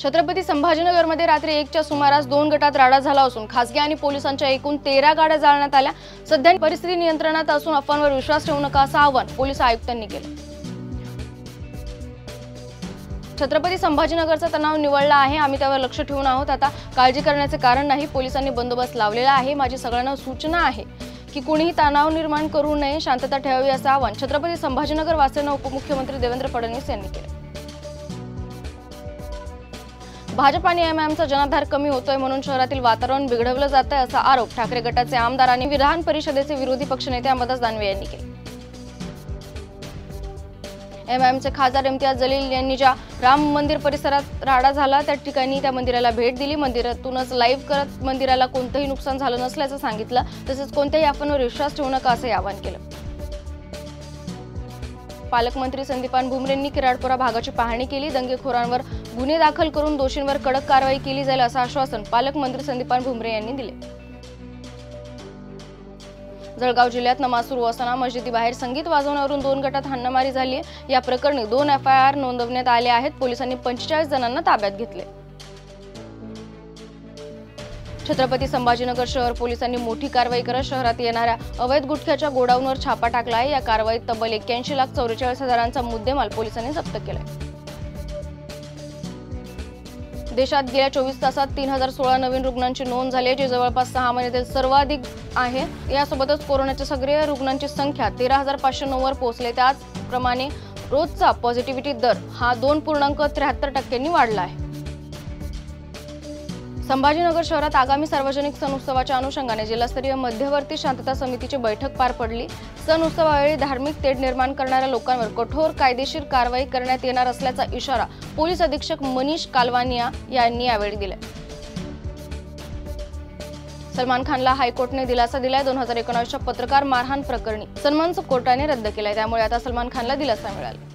छत्रपती संभाजीनगरमध्ये रात्री एकच्या सुमारास दोन गटात राडा झाला असून खासगी आणि पोलिसांच्या एकूण तेरा गाड्या जाळण्यात आल्या. सध्या परिस्थिती नियंत्रणात असून अफवांवर विश्वास ठेवू नका असं आवाहन पोलीस आयुक्तांनी केलं. छत्रपती संभाजीनगरचा तणाव निवडला आहे. आम्ही त्यावर लक्ष ठेवून आहोत. आता काळजी करण्याचे कारण नाही पोलिसांनी बंदोबस्त लावलेला आहे. माझी सगळ्यांना सूचना आहे की कुणीही तणाव निर्माण करू नये शांतता ठेवावी असं आवाहन छत्रपती संभाजीनगर वासियांना उपमुख्यमंत्री देवेंद्र फडणवीस यांनी केलं. भाजप आणि एमआयएमचा जनाधार कमी होतोय म्हणून शहरातील वातावरण बिघडवलं जात आहे असा आरोप ठाकरे गटाचे आमदार आणि विधान परिषदेचे विरोधी पक्षनेते अंबादास दानवे यांनी केले. एमआयएमचे खासदार इम्तियाज जलील यांनी ज्या राम मंदिर परिसरात राडा झाला त्या ठिकाणी त्या मंदिराला भेट दिली. मंदिरातूनच लाईव्ह करत मंदिराला कोणतंही नुकसान झालं नसल्याचं सांगितलं. तसेच कोणत्याही अफवांवर विश्वास ठेवू नका असंही आवाहन केलं. पालकमंत्री संदीपान भुमरेंनी किराडपुरा भागाची पाहणी केली. दंगेखोरांवर गुन्हे दाखल करून दोषींवर कडक कारवाई केली जाईल असं आश्वासन पालकमंत्री संदीपान भुमरे यांनी दिले. जळगाव जिल्ह्यात नमाज सुरू असताना मस्जिदीबाहेर संगीत वाजवण्यावरून दोन गटात हाणामारी झाली या प्रकरणी दोन एफ आय आर नोंदवण्यात आले आहेत. पोलिसांनी पंचेचाळीस जणांना ताब्यात घेतले छत्रपती संभाजीनगर शहर पोलिसांनी मोठी कारवाई करत शहरात येणाऱ्या अवैध गुटख्याच्या गोडाऊनवर छापा टाकला आहे. या कारवाईत तब्बल एक्क्याऐंशी लाख चौवेचाळीस हजारांचा मुद्देमाल पोलिसांनी जप्त केलाय. देशात गेल्या चोवीस तासात तीन हजार सोळा नवीन रुग्णांची नोंद झाली आहे जी जवळपास सहा महिन्यातील सर्वाधिक आहे. यासोबतच कोरोनाच्या सक्रिय रुग्णांची संख्या तेरा हजार पाचशे नऊवर पोहोचले त्याचप्रमाणे रोजचा पॉझिटिव्हिटी दर हा दोन पूर्णांक त्र्याहत्तर टक्क्यांनी वाढला आहे. संभाजीनगर शहरात आगामी सार्वजनिक सण उत्सवाच्या अनुषंगाने जिल्हास्तरीय मध्यवर्ती शांतता समितीची बैठक पार पडली. सण उत्सवावेळी धार्मिक तेढ निर्माण करणाऱ्या लोकांवर कठोर कायदेशीर कारवाई करण्यात येणार असल्याचा इशारा पोलीस अधीक्षक मनीष कालवानिया यांनी यावेळी दिला सलमान खानला हायकोर्टने दिलासा दिलाय. दोन हजार एकोणावीसच्या पत्रकार मारहाण प्रकरणी सन्मान कोर्टाने रद्द केलाय. त्यामुळे आता सलमान खानला दिलासा मिळाला.